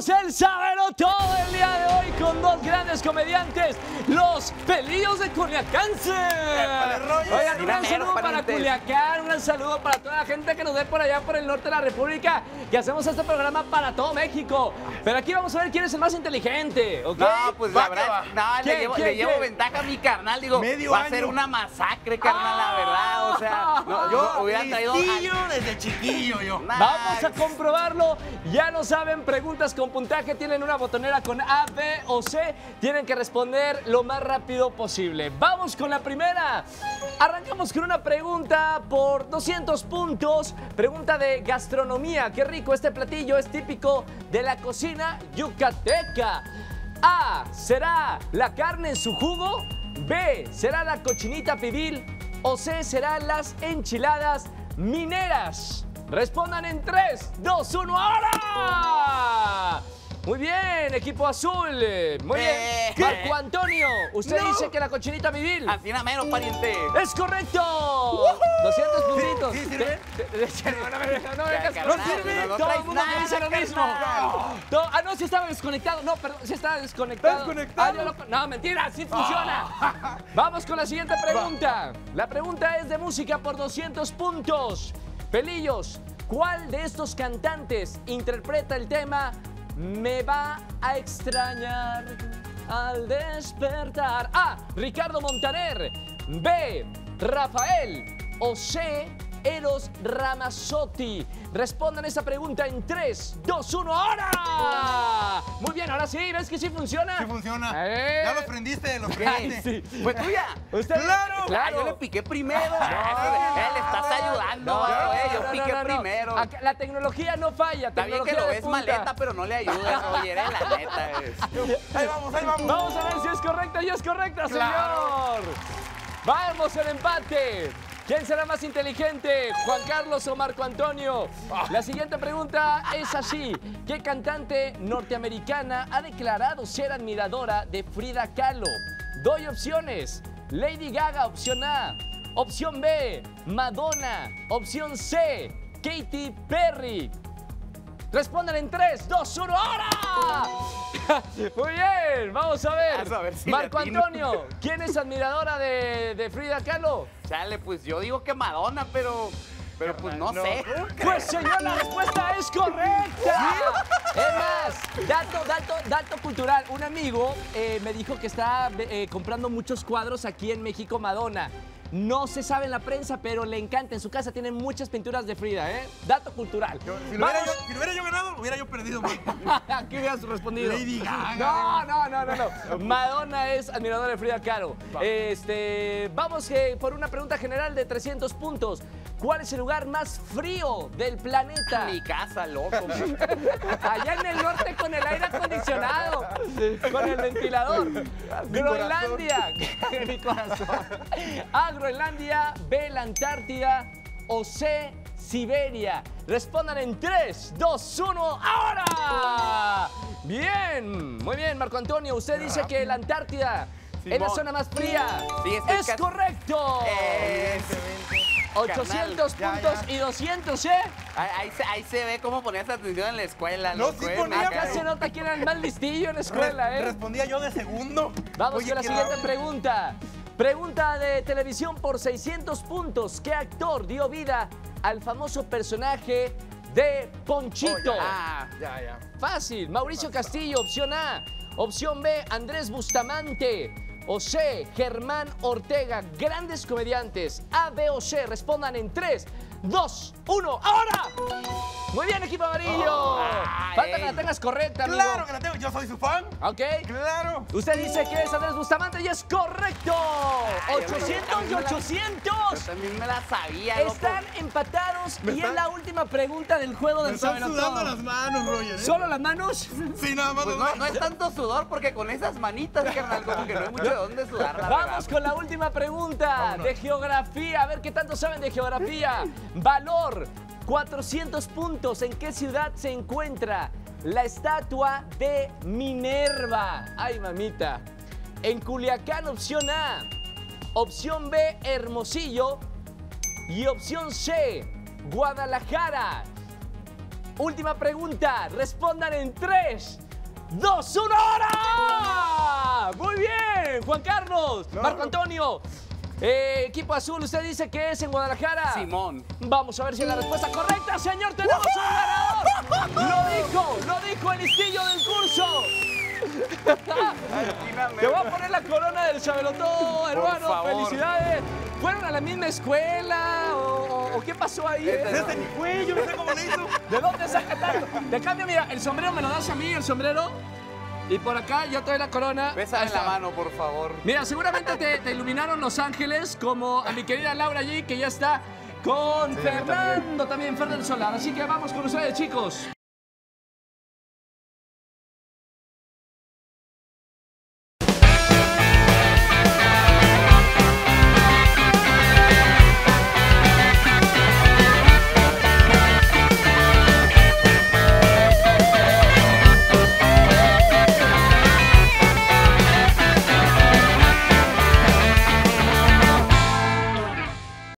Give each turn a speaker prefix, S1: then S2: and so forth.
S1: Tenemos el sabero todo el día de hoy con dos grandes comediantes, los pelillos de Culiacán. Oigan, un gran saludo para Culiacán, un gran saludo para toda la gente que nos ve por allá por el norte de la República, que hacemos este programa para todo México. Pero aquí vamos a ver quién es el más inteligente, ¿ok?
S2: No, pues
S1: Va
S2: la verdad, no, le
S1: ¿Quién,
S2: llevo,
S1: quién,
S2: le llevo
S1: quién?
S2: ventaja a mi carnal. Digo,
S3: Medio
S2: va a ser una masacre, carnal, la verdad. O sea, no, yo hubiera traído.
S3: desde chiquillo yo.
S1: Vamos a comprobarlo. Ya no saben, preguntas con puntaje. Tienen una botonera con A, B o C. Tienen que responder lo más rápido posible. Vamos con la primera. Arrancamos con una pregunta por 200 puntos. Pregunta de gastronomía. Qué rico este platillo. Es típico de la cocina yucateca. A. ¿Será la carne en su jugo? B. ¿Será la cochinita pibil? O C. ¿Serán las enchiladas mineras? Respondan en 3, 2, 1, ¡ahora! Muy bien, equipo azul. Muy bien.
S2: Eh.
S1: Marco Antonio, usted
S2: No.
S1: dice que la cochinita pibil.
S2: Así nada menos, pariente.
S1: ¡Es correcto! 200 puntitos.
S3: ¿Sí sirve?
S1: Te- te- te- No, no me dejas, no me dejas. No sirve.
S2: no, no
S1: Todo el mundo me dice lo mismo. Ah, no, sí estaba desconectado. No, perdón, sí estaba desconectado.
S3: ¿Está desconectado?
S1: Ah, No, mentira, sí funciona. Vamos con la siguiente pregunta. La pregunta es de música por 200 puntos. Pelillos, ¿cuál de estos cantantes interpreta el tema Me va a extrañar al despertar? A. Ricardo Montaner. B. Rafael. O C. Eros Ramazzotti. Respondan esa pregunta en 3, 2, 1, ¡ahora! Muy bien, ahora sí, ¿ves que sí funciona?
S3: Sí funciona.
S1: Eh.
S3: Ya los prendiste, los prendiste.
S1: sí.
S2: Fue tuya.
S1: ¿Usted?
S3: ¡Claro!
S2: Ah, yo le piqué primero. Él le estás ayudando, vato, eh, Yo
S1: no,
S2: piqué
S1: no, no.
S2: primero.
S1: Acá La tecnología no falla.
S2: Está bien que lo ves
S1: punta.
S2: maleta, pero no le ayuda, Roger, la neta. es.
S3: Ahí vamos, ahí vamos.
S1: Vamos a ver si es correcta y es correcta,
S3: Claro.
S1: señor. Vamos el empate. ¿Quién será más inteligente, Juan Carlos o Marco Antonio? La siguiente pregunta es así. ¿Qué cantante norteamericana ha declarado ser admiradora de Frida Kahlo? Doy opciones. Lady Gaga, opción A. Opción B, Madonna. Opción C, Katy Perry. Respondan en 3, 2, 1, ¡ahora! Muy bien, vamos a ver.
S2: Vamos a ver si
S1: Marco. Antonio, ¿quién es admiradora de, de Frida Kahlo?
S2: Chale, pues yo digo que Madonna, pero. Pero pues no,
S3: No.
S2: sé.
S1: Pues señor, la respuesta es correcta. Es más, dato, dato, dato cultural. Un amigo eh, me dijo que está eh, comprando muchos cuadros aquí en México, Madonna. No se sabe en la prensa, pero le encanta. En su casa tienen muchas pinturas de Frida, ¿eh? Dato cultural.
S3: Yo- si, lo hubiera
S1: Vamos.
S3: yo, si lo hubiera yo ganado, hubiera yo perdido.
S1: ¿Qué hubieras respondido?
S3: Lady Gaga.
S1: No, no, no, no, no. Madonna es admiradora de Frida Kahlo. Este, vamos eh, por una pregunta general de 300 puntos. ¿Cuál es el lugar más frío del planeta?
S2: Mi casa, loco.
S1: Allá en el norte con el aire acondicionado, con el ventilador. Groenlandia. Mi corazón. A, Groenlandia. B, la Antártida. O C, Siberia. Respondan en 3, 2, 1, ¡ahora! Bien, muy bien, Marco Antonio. Usted dice que la Antártida es la zona más fría.
S2: Sí, es
S1: es correcto. 800
S3: Ya,
S1: puntos
S3: ya.
S1: y 200, ¿eh?
S2: ahí, ahí se, ahí se ve cómo ponías atención en la escuela.
S3: No,
S2: loco,
S3: sí ponía,
S1: Acá se nota quién era el más listillo en la escuela,
S3: Re-
S1: ¿eh?
S3: Respondía yo de segundo.
S1: Vamos
S3: Oye,
S1: con la siguiente pregunta. Pregunta de televisión por 600 puntos. ¿Qué actor dio vida al famoso personaje de Ponchito?
S2: Ah,
S3: Ya, ya.
S1: Fácil. Mauricio Castillo, opción A. Opción B, Andrés Bustamante. C, Germán Ortega. Grandes comediantes. A, B o C. Respondan en 3, 2, 1. ¡Ahora! Muy bien, equipo amarillo.
S2: Ay.
S1: Falta que la tengas correcta, amigo.
S3: Claro que la tengo. Yo soy su fan.
S1: Ok.
S3: Claro.
S1: Usted dice que es Andrés Bustamante y es correcto.
S2: Ay, yo
S1: 800 y
S2: también me la-
S1: 800.
S2: Yo también me la sabía, loco.
S1: Están empatados y es
S3: están-
S1: la última pregunta del juego del
S3: están
S1: Saberotón.
S3: sudando las manos, Roger. ¿eh?
S1: ¿Solo las manos?
S3: Sí, nada más.
S2: Pues no, no es tanto sudor, porque con esas manitas, carnal, como que no hay mucho de dónde sudar, la
S1: Vamos
S2: verdad.
S1: con la última pregunta
S3: Vámonos.
S1: de geografía. A ver qué tanto saben de geografía. Valor, 400 puntos. ¿En qué ciudad se encuentra la estatua de Minerva? Ay, mamita. En Culiacán, opción A. Opción B, Hermosillo. Y opción C, Guadalajara. Última pregunta. Respondan en 3, 2, 1, ¡hora! Muy bien, Juan Carlos, Marco Antonio. Eh, equipo azul, usted dice que es en Guadalajara.
S2: Simón.
S1: Vamos a ver si es la respuesta correcta, señor. Tenemos un ganador. Lo dijo, lo dijo el listillo del curso. Te voy a poner la corona del Chabelotó, hermano. Felicidades. ¿Fueron a la misma escuela o, qué pasó ahí?
S3: Desde mi cuello, no sé cómo le hizo.
S1: ¿De dónde saca tanto? De cambio, mira, el sombrero me lo das a mí, el sombrero. Y por acá yo te doy la corona.
S2: Bésame en la mano, por favor.
S1: Mira, seguramente te, te iluminaron Los Ángeles, como a mi querida Laura allí, que ya está con Fernando también, Fernando Solar. Así que vamos con ustedes, chicos.